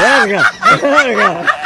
Verga, verga.